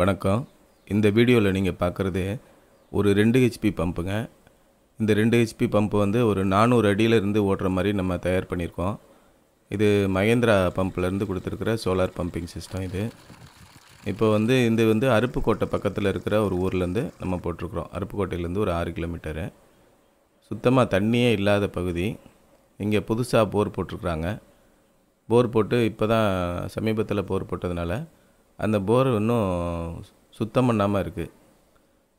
வணக்கம். இந்த வீடியோவில் நீங்கள் பார்க்குறது ஒரு ரெண்டு ஹெச்பி பம்புங்க. இந்த ரெண்டு ஹெச்பி பம்பு வந்து ஒரு நானூறு அடியிலேருந்து ஓடுற மாதிரி நம்ம தயார் பண்ணியிருக்கோம். இது மகேந்திரா பம்ப்லேருந்து கொடுத்துருக்குற சோலார் பம்பிங் சிஸ்டம் இது. இப்போ வந்து இது வந்து அருப்புக்கோட்டை பக்கத்தில் இருக்கிற ஒரு ஊர்லேருந்து நம்ம போட்டிருக்குறோம். அருப்புக்கோட்டையிலேருந்து ஒரு ஆறு கிலோமீட்டரு. சுத்தமாக தண்ணியே இல்லாத பகுதி. இங்கே புதுசாக போர் போட்டிருக்குறாங்க. போர் போட்டு இப்போ தான் சமீபத்தில் போர் போட்டதுனால அந்த போர் இன்னும் சுத்தம் பண்ணாமல் இருக்குது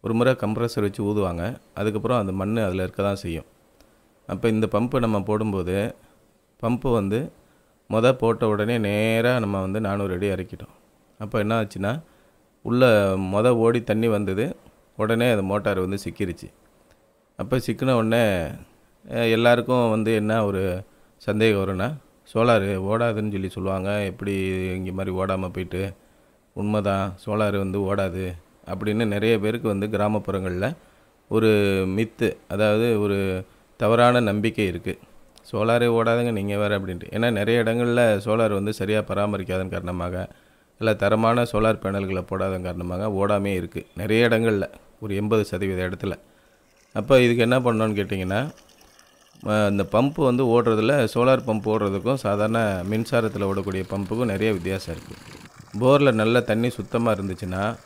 ஒரு முறை கம்ப்ரஸர் வச்சு ஊதுவாங்க. அதுக்கப்புறம் அந்த மண் அதில் இருக்க தான் செய்யும். அப்போ இந்த பம்பு நம்ம போடும்போது பம்பு வந்து மொதல் போட்ட உடனே நேராக நம்ம வந்து நானூறு அடி இறக்கிட்டோம். அப்போ என்ன ஆச்சுன்னா உள்ளே மொதல் ஓடி தண்ணி வந்தது உடனே அது மோட்டார் வந்து சிக்கிருச்சு. அப்போ சிக்கின உடனே எல்லாருக்கும் வந்து என்ன ஒரு சந்தேகம் வரும்னா சோலார் ஓடாதுன்னு சொல்லி சொல்லுவாங்க. எப்படி இங்கே மாதிரி ஓடாமல் போயிட்டு உண்மைதான் சோலார் வந்து ஓடாது அப்படின்னு நிறைய பேருக்கு வந்து கிராமப்புறங்களில் ஒரு மித்து அதாவது ஒரு தவறான நம்பிக்கை இருக்குது சோலாரே ஓடாதுங்க நீங்கள் வேறு அப்படின்ட்டு. ஏன்னா நிறைய இடங்களில் சோலார் வந்து சரியாக பராமரிக்காதன் காரணமாக இல்லை தரமான சோலார் பேனல்களை போடாதன் காரணமாக ஓடாமே இருக்குது நிறைய இடங்களில் ஒரு எண்பது சதவீத இடத்துல. அப்போ இதுக்கு என்ன பண்ணோன்னு கேட்டிங்கன்னா இந்த பம்பு வந்து ஓடுறதுல சோலார் பம்ப் ஓடுறதுக்கும் சாதாரண மின்சாரத்தில் ஓடக்கூடிய பம்புக்கும் நிறைய வித்தியாசம் இருக்குது போரில் நல்ல தண்ணி சுத்தமாக இருந்துச்சுன்னா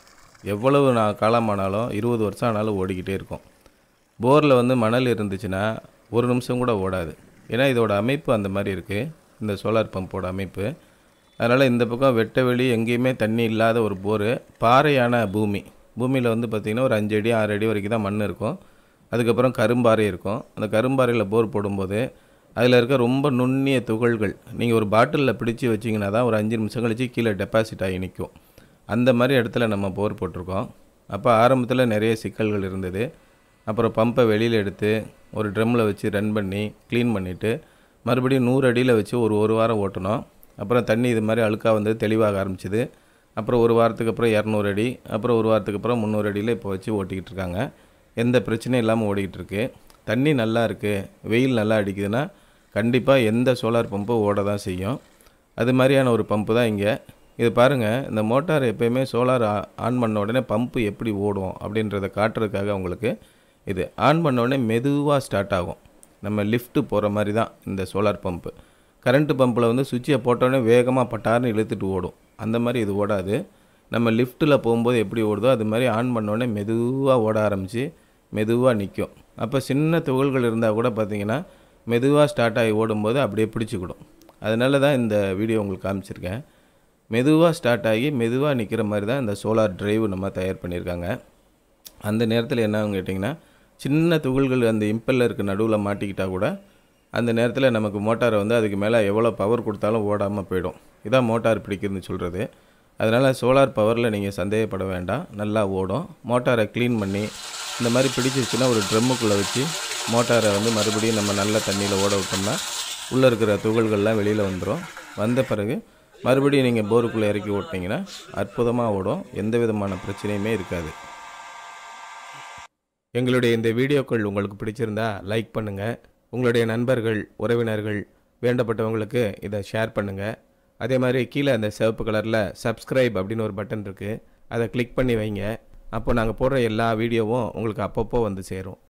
எவ்வளவு நான் காலமானாலும் இருபது வருஷம் ஆனாலும் ஓடிக்கிட்டே இருக்கும். போரில் வந்து மணல் இருந்துச்சுன்னா ஒரு நிமிஷம் கூட ஓடாது. ஏன்னா இதோட அமைப்பு அந்த மாதிரி இருக்குது இந்த சோலார் பம்போட அமைப்பு. அதனால் இந்த பக்கம் வெட்ட வெளி எங்கேயுமே தண்ணி இல்லாத ஒரு போர். பாறையான பூமி. பூமியில் வந்து பார்த்திங்கன்னா ஒரு அஞ்சு அடி ஆறு அடி வரைக்கும் தான் மண் இருக்கும். அதுக்கப்புறம் கரும்பாறை இருக்கும். அந்த கரும்பாறையில் போர் போடும்போது அதில் இருக்க ரொம்ப நுண்ணிய துகள்கள். நீங்கள் ஒரு பாட்டிலில் பிடிச்சி வச்சிங்கன்னா தான் ஒரு அஞ்சு நிமிஷம் கழிச்சு கீழே டெபாசிட் ஆகி நிற்கும். அந்த மாதிரி இடத்துல நம்ம போர் போட்டிருக்கோம். அப்போ ஆரம்பத்தில் நிறைய சிக்கல்கள் இருந்தது. அப்புறம் பம்பை வெளியில் எடுத்து ஒரு ட்ரம்மில் வச்சு ரன் பண்ணி க்ளீன் பண்ணிவிட்டு மறுபடியும் நூறு அடியில் வச்சு ஒரு ஒரு வாரம் ஓட்டணும். அப்புறம் தண்ணி இது மாதிரி அழுக்காக வந்து தெளிவாக ஆரம்பிச்சிது. அப்புறம் ஒரு வாரத்துக்கு அப்புறம் இரநூறு அடி அப்புறம் ஒரு வாரத்துக்கு அப்புறம் முந்நூறு அடியில் இப்போ வச்சு ஓட்டிக்கிட்டு இருக்காங்க. எந்த பிரச்சனையும் இல்லாமல் ஓடிக்கிட்டு இருக்கு. தண்ணி நல்லா இருக்குது வெயில் நல்லா அடிக்குதுன்னா கண்டிப்பாக எந்த சோலார் பம்பும் ஓட தான் செய்யும். அது மாதிரியான ஒரு பம்பு தான் இங்கே. இது பாருங்கள் இந்த மோட்டார் எப்பயுமே சோலார் ஆன் பண்ண உடனே பம்பு எப்படி ஓடும் அப்படின்றத காட்டுறதுக்காக உங்களுக்கு இது. ஆன் பண்ண உடனே மெதுவாக ஸ்டார்ட் ஆகும். நம்ம லிஃப்ட்டு போகிற மாதிரி தான் இந்த சோலார் பம்பு. கரண்ட்டு பம்பில் வந்து சுவிட்சை போட்டோடனே வேகமாக பட்டார்னு இழுத்துட்டு ஓடும். அந்த மாதிரி இது ஓடாது. நம்ம லிஃப்ட்டில் போகும்போது எப்படி ஓடுதோ அது மாதிரி ஆன் பண்ணோடனே மெதுவாக ஓட ஆரம்பித்து மெதுவாக நிற்கும் அப்போ சின்ன துகள்கள் இருந்தால் கூட பார்த்திங்கன்னா மெதுவாக ஸ்டார்ட் ஆகி ஓடும்போது அப்படியே பிடிச்சிக்கிடும். அதனால தான் இந்த வீடியோ உங்களுக்கு காமிச்சிருக்கேன். மெதுவாக ஸ்டார்ட் ஆகி மெதுவாக நிற்கிற மாதிரி தான் இந்த சோலார் டிரைவ் நம்ம தயார் பண்ணியிருக்காங்க. அந்த நேரத்தில் என்னன்னு கேட்டிங்கன்னா சின்ன துகள்கள் அந்த இம்பெல்லருக்கு நடுவில் மாட்டிக்கிட்டால் கூட அந்த நேரத்தில் நமக்கு மோட்டாரை வந்து அதுக்கு மேலே எவ்வளோ பவர் கொடுத்தாலும் ஓடாமல் போயிடும். இதான் மோட்டார் பிடிக்குதுன்னு சொல்கிறது அதனால் சோலார் பவரில் நீங்கள் சந்தேகப்பட வேண்டாம். நல்லா ஓடும். மோட்டாரை க்ளீன் பண்ணி இந்த மாதிரி பிடிச்சிருச்சுன்னா ஒரு ட்ரம்முக்குள்ளே வச்சு மோட்டாரை வந்து மறுபடியும் நம்ம நல்ல தண்ணியில் ஓட விட்டோம்னா உள்ளே இருக்கிற துகள்கள்லாம் வெளியில் வந்துடும் வந்த பிறகு மறுபடியும் நீங்கள் போருக்குள்ளே இறக்கி ஓட்டினீங்கன்னா அற்புதமாக ஓடும். எந்த விதமான பிரச்சனையுமே இருக்காது. எங்களுடைய இந்த வீடியோக்கள் உங்களுக்கு பிடிச்சிருந்தா லைக் பண்ணுங்கள் உங்களுடைய நண்பர்கள் உறவினர்கள் வேண்டப்பட்டவங்களுக்கு இதை ஷேர் பண்ணுங்கள் அதே மாதிரி கீழே அந்த சிவப்பு கலரில் சப்ஸ்கிரைப் அப்படின்னு ஒரு பட்டன் இருக்குது அதை கிளிக் பண்ணி வைங்க. அப்போ நாங்கள் போடுற எல்லா வீடியோவும் உங்களுக்கு அப்பப்போ வந்து சேரும்.